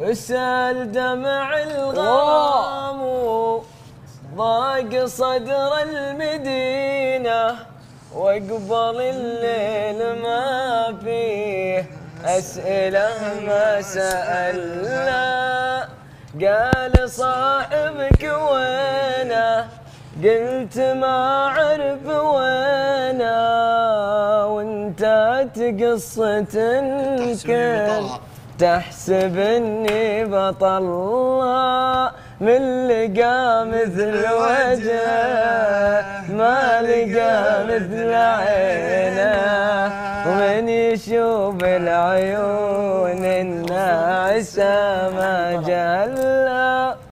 وسال دمع الغرام ضاق صدر المدينة واقبل الليل ما فيه. أسئلة ما سألنا. قال صاحبك وينه؟ قلت ما اعرف وينه وانتهت قصة كل تحسب إني بطل من لقى مثل وجهه ما لقى مثل عينه. ومن يشوف العيون الناعسة ما جل